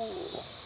Ooh.